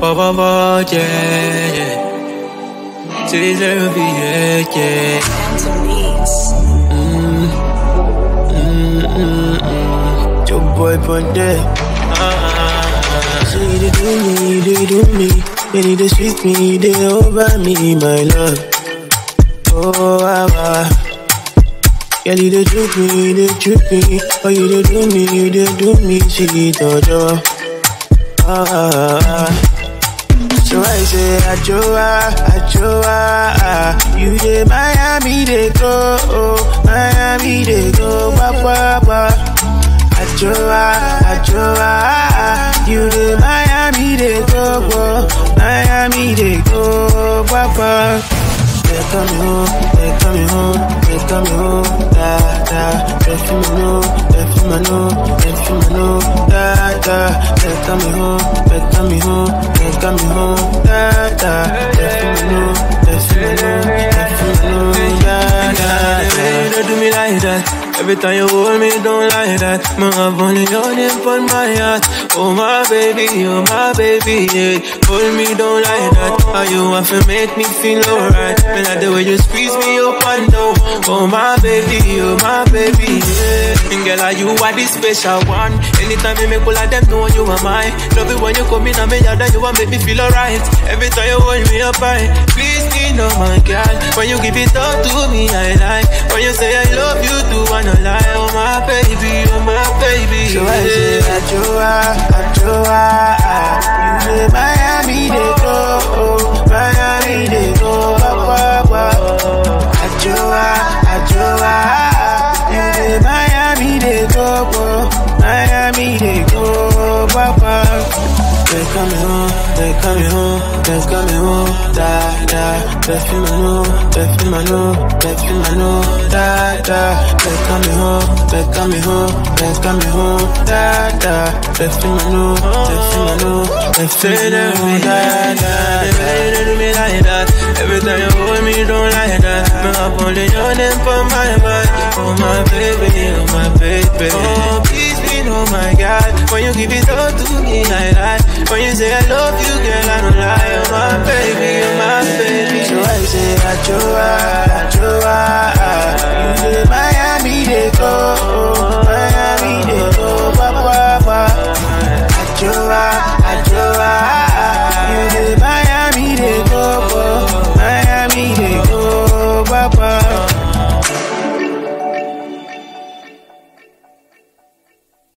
ba ba ba, yeah, yeah. Deserve it, yeah, yeah. Phantom Beats. Your boy Ponte. So you dey do me, dey do me. Then you dey sweet me, dey over me, my love. Oh, ah, ah. Girl, you dey trick me, dey trick me. Oh, you dey do me, you dey do me, sweet oh, ah, ah, ah. I say, Adwoa, Adwoa, ah. you dey Miami, dey go, oh, Miami, dey go, ba, ba, ba. Adwoa, Adwoa, ah. you dey Miami, dey go, oh, Miami, dey go, ba, ba. They coming home, they coming home, they coming home, da, da. They feel me know, they feel me know, they feel me know, da, da. They coming home, they coming home, they coming home, da, da. They feel me know, they Every time you hold me, don't like that. My have only your name on my heart. Oh my baby, oh my baby, yeah. Hold me, don't like that. How you want to make me feel alright? Me like the way you squeeze me up and down. Oh my baby, oh my baby, yeah. And girl, are you are the special one? Anytime you make all of them know you are mine. Love it when you come in and me yard you want make me feel alright. Every time you hold me up, I please me know my girl. When you give it all to me, I like. When you say I love you, they coming home, they coming home, da, da. They feel me know, they feel me know, they feel me know, da, da. They coming home, they coming home, they coming home, da, da. They feel me know, they feel me know, they feel me know, da, da. Don't do me like that. Every time you hold me, don't like that. Me up only your name for my mind. Oh my baby, oh my baby. Oh please be know my God. When you give it all to me, I lie. When you say I love you, girl, I don't lie. Oh my baby, oh my baby. So I say, I Adwoa,